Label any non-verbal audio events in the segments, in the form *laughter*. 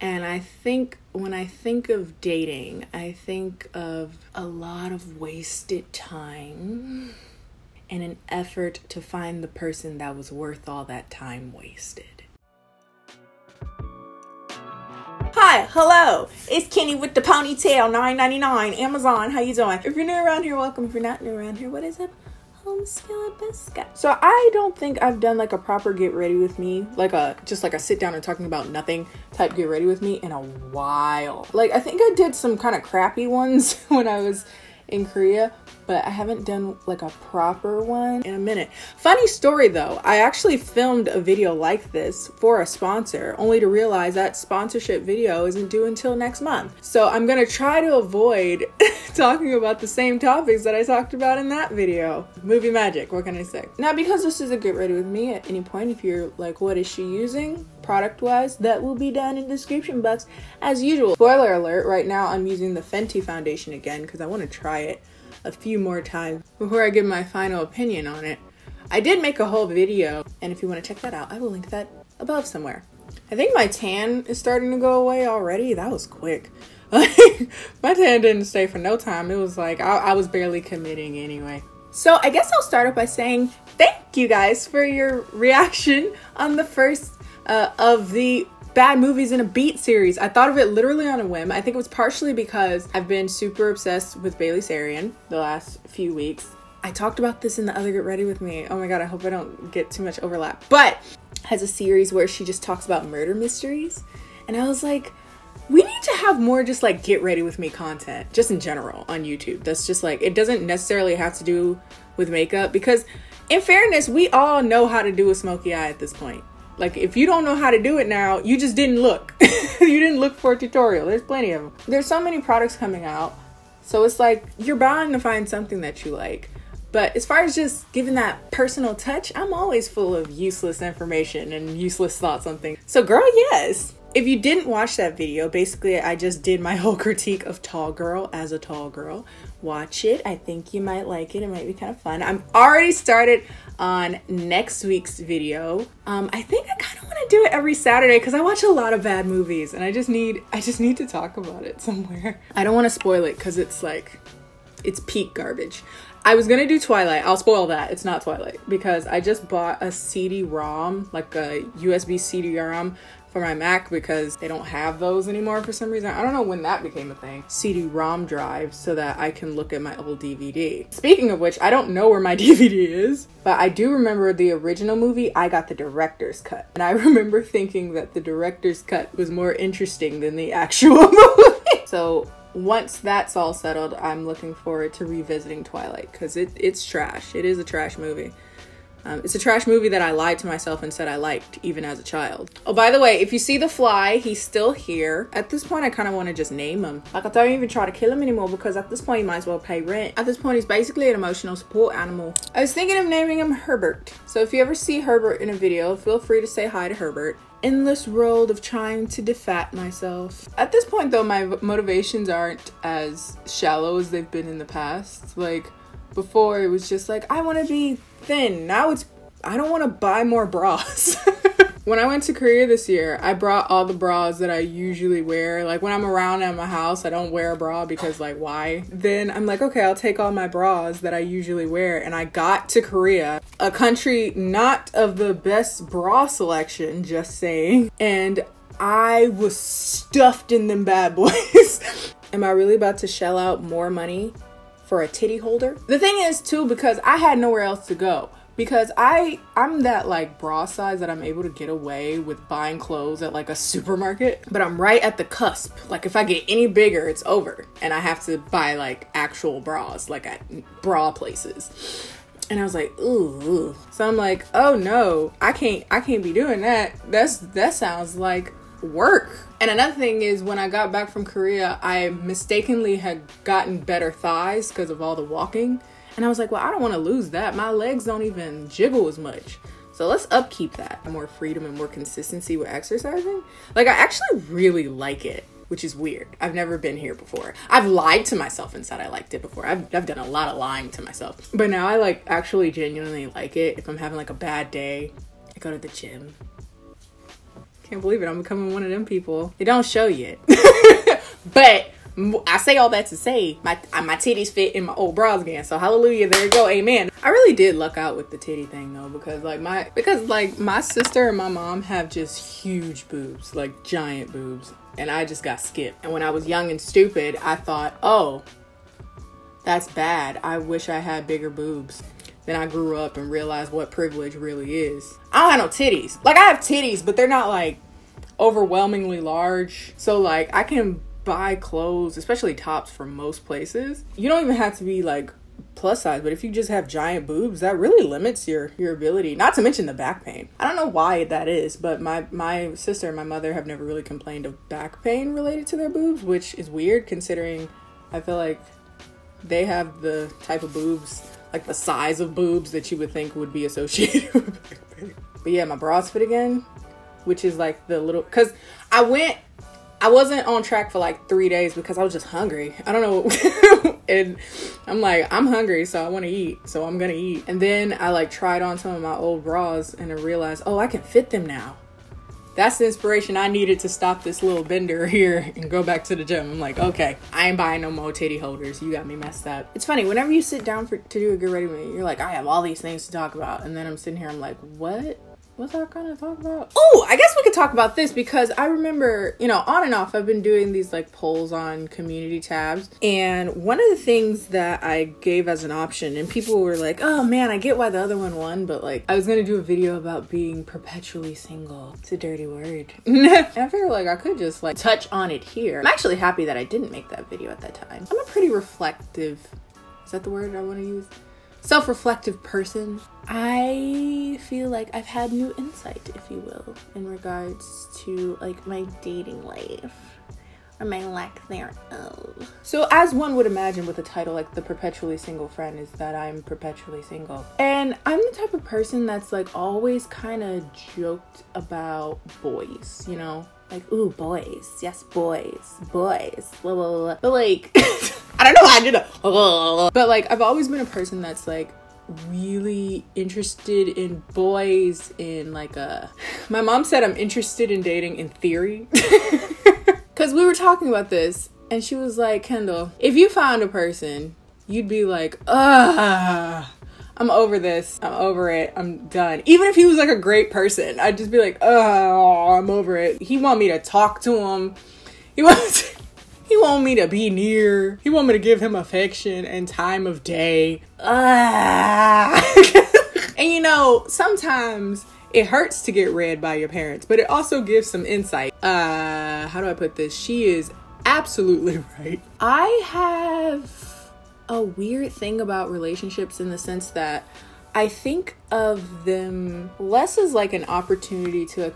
And I think when I think of dating, I think of a lot of wasted time and an effort to find the person that was worth all that time wasted. Hi, hello. It's Kennie with the ponytail, nine ninety nine. Amazon. How you doing? If you're new around here, welcome. If you're not new around here, what is up? Biscuit. So I don't think I've done like a proper get ready with me, like a just like a sit down and talking about nothing type get ready with me in a while. Like I think I did some kind of crappy ones *laughs* when I was in Korea, but I haven't done like a proper one in a minute. Funny story though, I actually filmed a video like this for a sponsor, only to realize that sponsorship video isn't due until next month. So I'm gonna try to avoid *laughs* talking about the same topics that I talked about in that video. Movie magic, what can I say? Now, because this is a get ready with me at any point, if you're like, what is she using? Product wise that will be down in the description box. As usual spoiler alert right now i'm using the fenty foundation again because i want to try it a few more times before i give my final opinion on it. I did make a whole video and if you want to check that out i will link that above somewhere. I think my tan is starting to go away already. That was quick. *laughs* My tan didn't stay for no time. It was like I, I was barely committing anyway. So I guess I'll start off by saying thank you guys for your reaction on the first uh, of the bad movies in a beat series. I thought of it literally on a whim. I think it was partially because I've been super obsessed with Bailey Sarian the last few weeks. I talked about this in the other Get Ready With Me. Oh my god, I hope I don't get too much overlap. But has a series where she just talks about murder mysteries. And I was like, we need to have more just like get ready with me content, just in general on YouTube. That's just like, it doesn't necessarily have to do with makeup because, in fairness, we all know how to do a smoky eye at this point. Like if you don't know how to do it now, you just didn't look. *laughs* you didn't look for a tutorial. There's plenty of them. There's so many products coming out. So it's like you're bound to find something that you like. But as far as just giving that personal touch, I'm always full of useless information and useless thoughts on things. So girl, yes. If you didn't watch that video, basically I just did my *laughs* whole critique of Tall Girl as a tall girl. Watch it. I think you might like it. It might be kind of fun. I'm already started on next week's video. Um, I think I kind of want to do it every Saturday because I watch a lot of bad movies and I just need I just need to talk about it *laughs* somewhere. I don't want to spoil it because it's like it's peak garbage. I was gonna do Twilight. I'll spoil that. It's not Twilight because I just bought a CD-ROM, like a USB CD-ROM for my Mac because they don't have those anymore for some reason. I don't know when that became a thing. CD-ROM drive so that I can look at my old DVD. Speaking of which, I don't know where my *laughs* DVD is, but I do remember the original movie, I got the director's cut. And I *laughs* remember thinking that the director's cut was more interesting than the actual *laughs* movie. so once that's all settled, I'm looking forward to revisiting Twilight because it, it's trash. It is a trash movie. Um, it's a trash movie that I lied to myself and said I liked even as a child. Oh, by the way, if you see The Fly, he's still here. At this point, I kind of want to just name him. Like, I don't even try to kill him anymore because at this point, you might as well pay rent. At this point, he's basically an emotional support animal. I was thinking of naming him Herbert. So if you ever see Herbert in a video, feel free to say hi to Herbert endless road of trying to defat myself. At this point though, my motivations aren't as shallow as they've been in the past. Like before it was just like I want to be thin. Now it's I don't want to buy more bras. *laughs* when I went to Korea this year, I brought all the bras that I usually wear. Like when I'm around at my house, I don't wear a bra because like why? Then I'm like, okay, I'll take all my bras that I usually wear and I got to Korea, a country not of the best bra selection, just saying. And I was stuffed in them bad boys. *laughs* Am I really about to shell out more money for a titty holder. The thing is too because I had nowhere else to go because I I'm that like bra size that I'm able to get away with buying clothes at like a supermarket, but I'm right at the cusp. Like if I get any bigger, it's over and I have to buy like actual bras like at bra places. And I was like, ooh, ooh. So I'm like, oh no, I can't I can't be doing that. That's that sounds like work. And another thing is when I got back from Korea, I mistakenly had gotten better thighs because of all the walking. And I was like, well, I don't want to lose that. My legs don't even jiggle as much. So let's upkeep that. More freedom and more consistency with exercising. Like I actually really like it, which is weird. I've never been here before. I've lied to myself and said I liked it before. I've, I've done a lot of lying to myself. But now I like actually genuinely like it. If I'm having like a bad day, I go to the gym Can't believe it. I'm becoming one of them people. It don't show yet. *laughs* but I say all that to say my my titties fit in my old bras again. So hallelujah, there you go, amen. I really did luck out with the titty thing though, because like my because like my sister and my mom have just huge boobs, like giant boobs, and I just got skipped. And when I was young and stupid, I thought, oh, that's bad. I wish I had bigger boobs. Then I grew up and realized what privilege really is. I don't have no titties. Like I have titties, but they're not like overwhelmingly large. So like I can buy clothes, especially tops from most places. You don't even have to be like plus size, but if you just have giant boobs, that really limits your your ability. Not to mention the back pain. I don't know why that is, but my my sister and my mother have never really complained of back pain related to their boobs, which is weird considering I feel like they have the type of boobs, like the size of boobs that you would think would be associated *laughs* with. But yeah, my bras fit again, which is like the little cuz I went I wasn't on track for like three days because I was just hungry. I don't know. *laughs* and I'm like, I'm hungry, so I want to eat. So I'm going to eat. And then I like tried on some of my old bras and I realized, oh, I can fit them now. That's the inspiration I needed to stop this little bender *laughs* here and go back to the gym. I'm like, okay, I ain't buying no more titty holders. You got me messed up. It's funny, whenever you sit down for to do a get ready with me, you're like, I have all these things to talk about. And then I'm sitting here, I'm like, what? What's kind of talk about? Oh, I guess we could talk about this because I remember, you know, on and off, I've been doing these like polls on community tabs. And one of the things that I gave as an option, and people were like, oh man, I get why the other one won, but like, I was gonna do a video about being perpetually single. It's a dirty word. *laughs* I feel like I could just like touch on it here. I'm actually happy that I didn't make that video at that time. I'm a pretty reflective, is that the word I wanna use? Self reflective person, I feel like I've had new insight, if you will, in regards to like my dating life or my lack thereof. So, as one would imagine with a title like The Perpetually Single Friend, is that I'm perpetually single. And I'm the type of person that's like always kind of joked about boys, you know? Like, ooh, boys. Yes, boys. Boys. Blah, blah, blah. But like, *laughs* I don't know how I did it. *laughs* But like, I've always been a person that's like, really interested in boys in like a *sighs* my mom said i'm interested in dating in theory *laughs* because we were talking about this and she was like kendall if you found a person you'd be like ah I'm over this. I'm over it. I'm done. Even if he was like a great person, I'd just be like, oh, I'm over it. He want me to talk to him. He *laughs* wants he want me to be near. He want me to give him affection and time of day. Ah. *laughs* and you know, sometimes it hurts to get read by your parents, but it also gives some insight. Uh, how do I put this? She is absolutely *laughs* right. I have a weird thing about relationships in the sense that I think of them less as like an opportunity to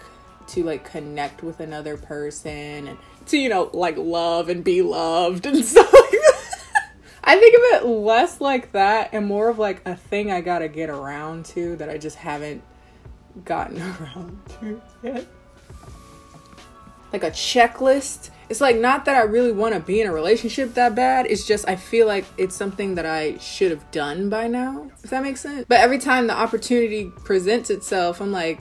to like connect with another person and to you know like love and be loved and *laughs* stuff like. I think of it less like that and more of like a thing I gotta get around to that I just haven't gotten *laughs* around to yet. Like a checklist it's like not that I really want to be in a relationship that bad. It's just I feel like it's something that I should have done by now. If that makes sense. But every time the opportunity presents itself, I'm like,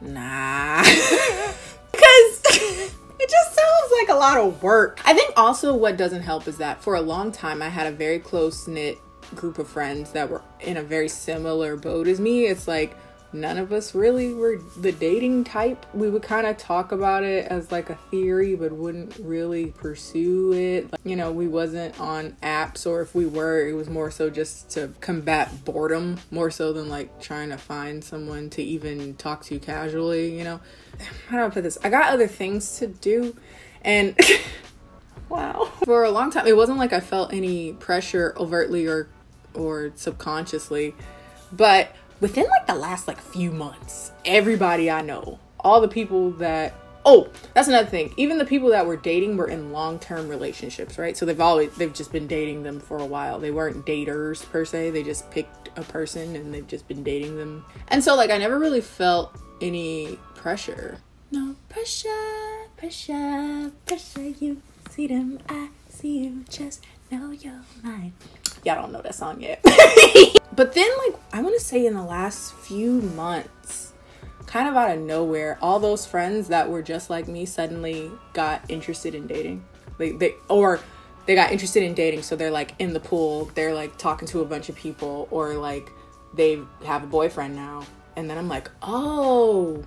nah. *laughs* because *laughs* it just sounds like a lot of work. I think also what doesn't help is that for a long time I had a very close knit group of friends that were in a very similar boat as me. It's like none of us really were the dating type. We would kind of talk about it as like a theory, but wouldn't really pursue it. You know, we wasn't on apps, or if we were, it was more so just to combat boredom, more so than like trying to find someone to even talk to casually, you know. How do I put this? I got other things to do, and *laughs* wow. For a long time, it wasn't like I felt any pressure overtly or or subconsciously, but within like the last like few months, everybody I know, all the people that oh, that's another thing. Even the people that were dating were in long-term relationships, right? So they've always they've just been dating them for a while. They weren't daters per se. They just picked a person and they've just been dating them. And so like I never really felt any pressure. No pressure, pressure, pressure. You see them, I see you. Just know you're mine. Y'all don't know that song yet. *laughs* but then, like, I want to say in the last few months, kind of out of nowhere, all those friends that were just like me suddenly got interested in dating. They, they or they got interested in dating, so they're like in the pool, they're like talking to a bunch of people, or like they have a boyfriend now. And then I'm like, oh,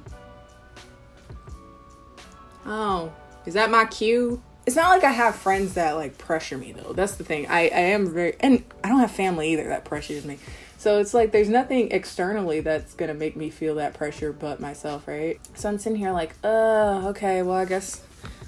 oh, is that my cue? It's not like I have friends that like pressure me though. That's the thing. I, I am very, and I don't have family either that pressures me. So it's like there's nothing externally that's gonna make me feel that pressure but myself, right? So I'm sitting here like, uh, okay, well, I guess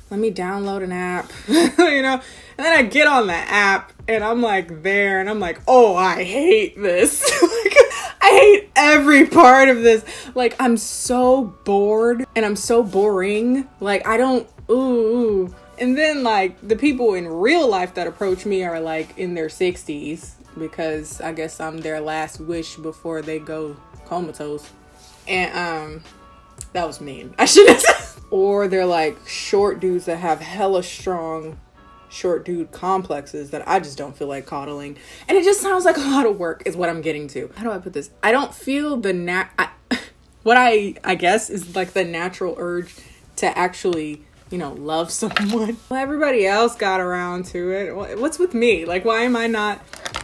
let me download an app, *laughs* you know? And then I get on the app and I'm like there and I'm like, oh, I hate this. *laughs* like, I hate every part of this. Like, I'm so bored and I'm so boring. Like, I don't, ooh, ooh. And then, like, the people in real life that approach me are like in their 60s because I guess I'm their last wish before they go comatose. And um that was mean. *laughs* I should have Or they're like short dudes that have hella strong short dude complexes that I just don't feel like coddling. And it just sounds like a lot of work is what I'm getting to. How do I put this? I don't feel the nat *laughs* what I I guess is like the natural urge to actually you know, love *laughs* someone. Well, everybody else got around to it. What's with me? Like, why am I not?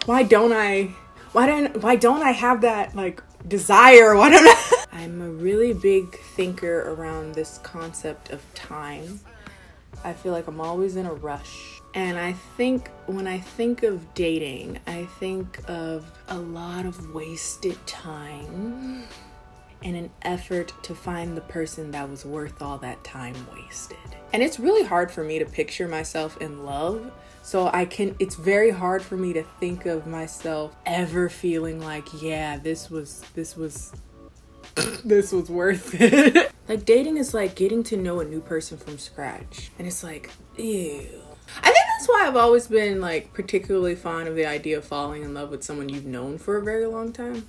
Why don't I? Why don't? Why don't I have that like desire? Why don't I? *laughs* I'm a really big thinker around this concept of time. I feel like I'm always in a rush. And I think when I think of dating, I think of a lot of wasted time in an effort to find the person that was worth all that time wasted. And it's really hard for me to picture myself in love. So I can it's very hard for me to think of myself ever feeling like, yeah, this was this was *coughs* this was worth it. *laughs* like dating is like getting to know a new person from scratch. And it's like, ew. I think that's why I've always been like particularly fond of the idea of falling in love with someone you've known for a very long time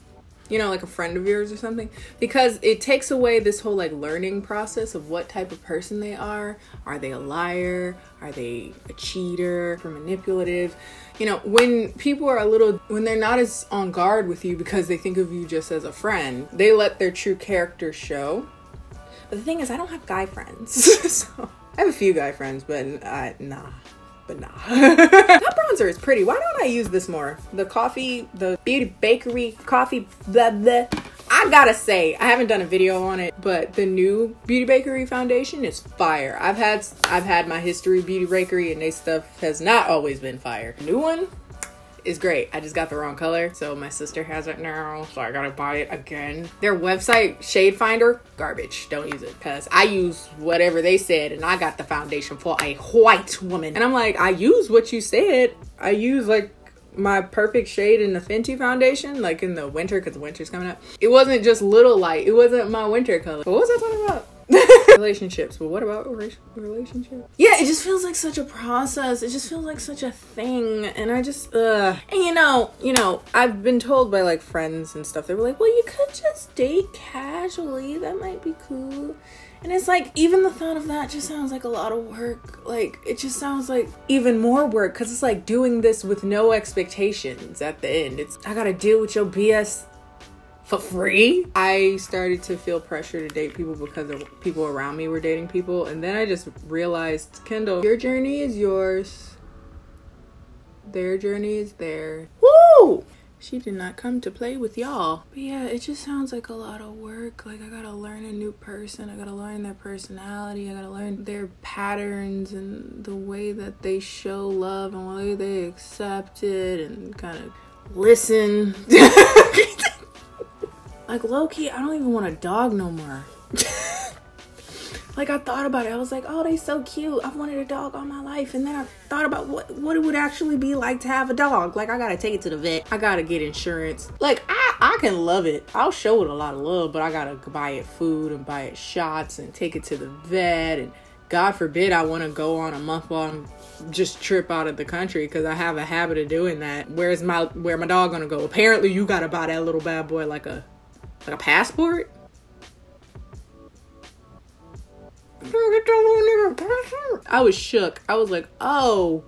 you know, like a friend of yours or something, because it takes away this whole like learning process of what type of person they are. Are they a liar? Are they a cheater or manipulative? You know, when people are a little, when they're not as on guard with you because they think of you just as a friend, they let their true character show. But the thing is, I don't have guy friends. *laughs* so I have a few guy friends, but nah but nah. *laughs* that bronzer is pretty. Why don't I use this more? The coffee, the beauty bakerie coffee, blah blah. I gotta say, I haven't done a video on it, but the new Beauty Bakerie foundation is fire. I've had I've had my history Beauty Bakerie and they stuff has not always been fire. New one, is great. I just got the wrong color, so my sister has it now, so I gotta buy it again. Their website, Shade Finder, garbage. Don't use it because I use whatever they said, and I got the foundation for a white woman. And I'm like, I use what you said. I use like my perfect shade in the Fenty foundation, like in the winter, because the winter's coming up. It wasn't just little light. It wasn't my winter color. What was I talking about? *laughs* relationships but what about relationshiip yeah it just feels like such a process. It just feels like such a thing and i just uh and you know you know i've been told by like friends and stuff they were like well you could just date casually that might be cool. And it's like even the thought of that just sounds like a lot of work. Like it just sounds like even more work because it's like doing this with no expectations at the end. It's i gotta deal with your bs for free. I started to feel pressure to date people because of people around me were dating people. And then I just realized, Kendall, your journey is yours. Their journey is theirs. Woo! She did not come to play with y'all. But yeah, it just sounds like a lot of work. Like I gotta learn a new person. I gotta learn their personality. I gotta learn their patterns and the way that they show love and the way they accept it and kind of listen. *laughs* *laughs* Like lowkey, I don't even want a dog no more. like I thought about it. I was like, oh, they so cute. I've wanted a dog all my life. And then I thought about what what it would actually be like to have a dog. Like I gotta take it to the vet. I gotta get insurance. Like I I can love it. I'll show it a lot of love, but I gotta buy it food and buy it shots and take it to the vet and God forbid I want to go on a month long just trip out of the country because I have a habit of doing that. Where's my where my dog gonna go? Apparently you gotta buy that little bad boy like a like a passport? I was shook. I was like, oh,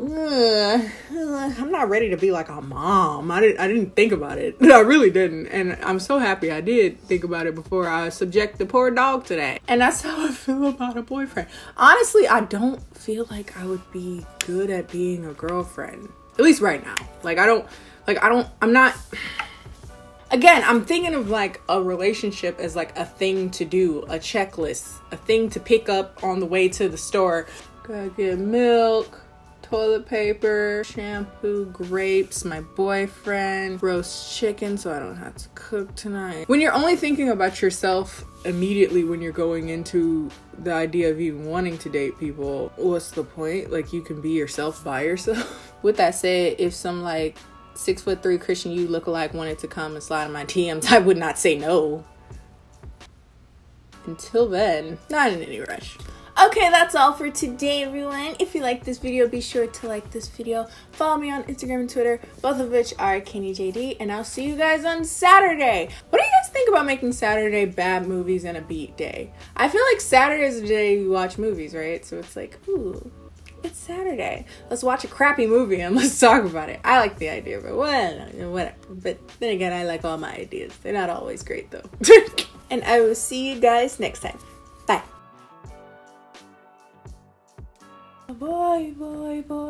I'm not ready to be like a mom. I didn't I didn't think about it. *laughs* I really didn't. And I'm so happy I did think about it before I subject the poor dog to that. And that's how I feel about a boyfriend. Honestly, I don't feel like I would be good at being a girlfriend. At least right now. Like I don't like I don't I'm not again, I'm thinking of like a relationship as like a thing to do, a checklist, a thing to pick up on the way to the store. Gotta get milk, toilet paper, shampoo, grapes, my boyfriend, roast chicken so I don't have to cook tonight. When you're only thinking about yourself immediately when you're going into the idea of even wanting to date people, what's the point? Like you can be yourself by yourself. *laughs* With that said, if some like six foot three Christian you look alike wanted to come and slide in my DMs, I would not say no. Until then, not in any rush. Okay, that's all for today, everyone. If you like this video, be sure to like this video. Follow me on Instagram and Twitter, both of which are KennieJD, and I'll see you guys on Saturday. What do you guys think about making Saturday bad movies and a beat day? I feel like Saturday is the day you watch movies, right? So it's like, ooh, it's Saturday. Let's watch a crappy movie and *laughs* let's talk about it. I like the idea, but whatever. whatever. But then again, I like all my ideas. They're not always great though. *laughs* and I will see you guys next time. Bye. Bye, bye, bye.